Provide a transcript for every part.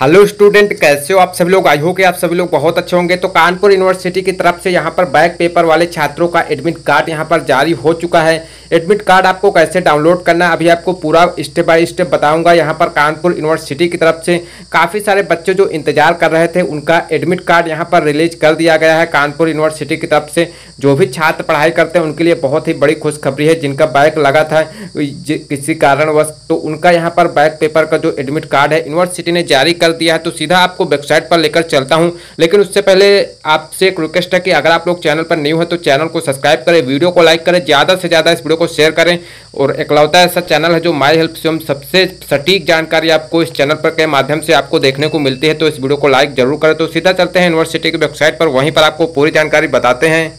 Hello student, कैसे हो आप सभी लोग? आई हो कि आप सभी लोग बहुत अच्छे होंगे। तो कानपुर यूनिवर्सिटी की तरफ़ से यहाँ पर बैक पेपर वाले छात्रों का एडमिट कार्ड यहाँ पर जारी हो चुका है। एडमिट कार्ड आपको कैसे डाउनलोड करना है, अभी आपको पूरा स्टेप बाय स्टेप बताऊँगा। यहाँ पर कानपुर यूनिवर्सिटी की तरफ़ से काफ़ी सारे बच्चे जो इंतज़ार कर रहे थे, उनका एडमिट कार्ड यहाँ पर रिलीज़ कर दिया गया है कानपुर यूनिवर्सिटी की तरफ़ से। जो भी छात्र पढ़ाई करते हैं, उनके लिए बहुत ही बड़ी खुशखबरी है, जिनका बैक लगा था किसी कारणवश। तो उनका यहाँ पर बैक पेपर का जो एडमिट कार्ड है, यूनिवर्सिटी ने जारी कर दिया है। तो सीधा आपको वेबसाइट पर लेकर चलता हूँ। लेकिन उससे पहले आपसे एक रिक्वेस्ट है कि अगर आप लोग चैनल पर न्यू है तो चैनल को सब्सक्राइब करें, वीडियो को लाइक करें। ज़्यादा से ज़्यादा इस वीडियो को शेयर करें। और एकलौता ऐसा चैनल है जो माई हेल्प से हम सबसे सटीक जानकारी आपको इस चैनल पर के माध्यम से आपको देखने को मिलती है तो इस वीडियो को लाइक ज़रूर करें। तो सीधा चलते हैं यूनिवर्सिटी की वेबसाइट पर, वहीं पर आपको पूरी जानकारी बताते हैं।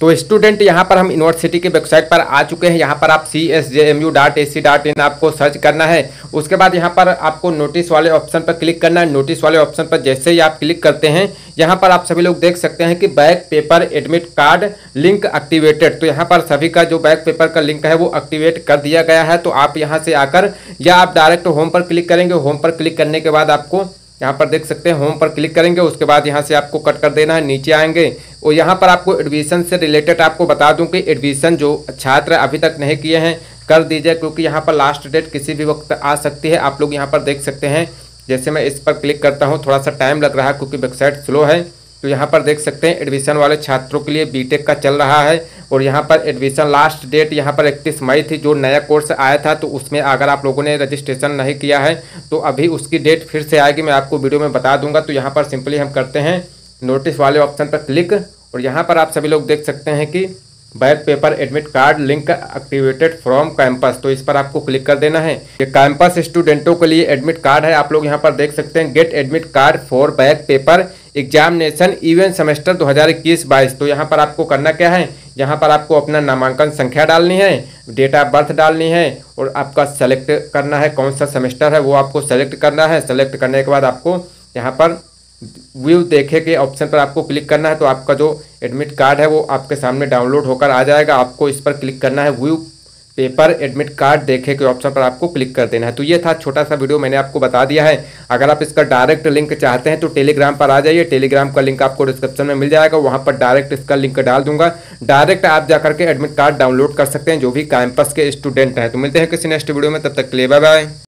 तो स्टूडेंट यहाँ पर हम यूनिवर्सिटी के वेबसाइट पर आ चुके हैं। यहाँ पर आप C S J M U dot A C dot in आपको सर्च करना है। उसके बाद यहाँ पर आपको नोटिस वाले ऑप्शन पर क्लिक करना है। नोटिस वाले ऑप्शन पर जैसे ही आप क्लिक करते हैं, यहाँ पर आप सभी लोग देख सकते हैं कि back paper admit card link activated तो यहाँ पर सभी का जो बैक पेपर का लिंक है, वो एक्टिवेट कर दिया गया है। तो आप यहाँ से आकर या आप डायरेक्ट होम पर क्लिक करेंगे। होम पर क्लिक करने के बाद आपको यहाँ पर देख सकते हैं होम पर क्लिक करेंगे, उसके बाद यहाँ से आपको कट कर देना है, नीचे आएँगे। और यहाँ पर आपको एडमिशन से रिलेटेड आपको बता दूँ कि एडमिशन जो छात्र अभी तक नहीं किए हैं, कर दीजिए, क्योंकि यहाँ पर लास्ट डेट किसी भी वक्त आ सकती है। आप लोग यहाँ पर देख सकते हैं, जैसे मैं इस पर क्लिक करता हूँ, थोड़ा सा टाइम लग रहा है, क्योंकि वेबसाइट स्लो है। तो यहाँ पर देख सकते हैं एडमिशन वाले छात्रों के लिए बीटेक का चल रहा है। और यहाँ पर एडमिशन लास्ट डेट यहाँ पर इकतीस मई थी, जो नया कोर्स आया था तो उसमें अगर आप लोगों ने रजिस्ट्रेशन नहीं किया है तो अभी उसकी डेट फिर से आएगी, मैं आपको वीडियो में बता दूँगा। तो यहाँ पर सिंपली हम करते हैं नोटिस वाले ऑप्शन पर क्लिक और यहाँ पर आप सभी लोग देख सकते हैं कि back paper admit card link activated from campus तो इस पर आपको क्लिक कर देना है। ये कैंपस स्टूडेंटों के लिए एडमिट कार्ड है। आप लोग यहाँ पर देख सकते हैं get admit card for back paper examination event semester 2021-22 तो यहाँ पर आपको करना क्या है? यहाँ पर आपको अपना नामांकन संख्या डालनी है डेट ऑफ़ बर्थ डालनी है और आपका सेलेक्ट करना है। कौन सा सेमेस्टर है, वो आपको सेलेक्ट करना है। सेलेक्ट करने के बाद आपको यहाँ पर व्यू देखे के ऑप्शन पर आपको क्लिक करना है तो आपका जो एडमिट कार्ड है वो आपके सामने डाउनलोड होकर आ जाएगा। आपको इस पर क्लिक करना है व्यू पेपर एडमिट कार्ड देखे के ऑप्शन पर आपको क्लिक कर देना है। तो ये था छोटा सा वीडियो मैंने आपको बता दिया है। अगर आप इसका डायरेक्ट लिंक चाहते हैं तो टेलीग्राम पर आ जाइए। टेलीग्राम का लिंक आपको डिस्क्रिप्शन में मिल जाएगा। वहाँ पर डायरेक्ट इसका लिंक डाल दूँगा। डायरेक्ट आप जाकर के एडमिट कार्ड डाउनलोड कर सकते हैं, जो भी कैंपस के स्टूडेंट हैं। तो मिलते हैं किसी नेक्स्ट वीडियो में, तब तक के बाय बाय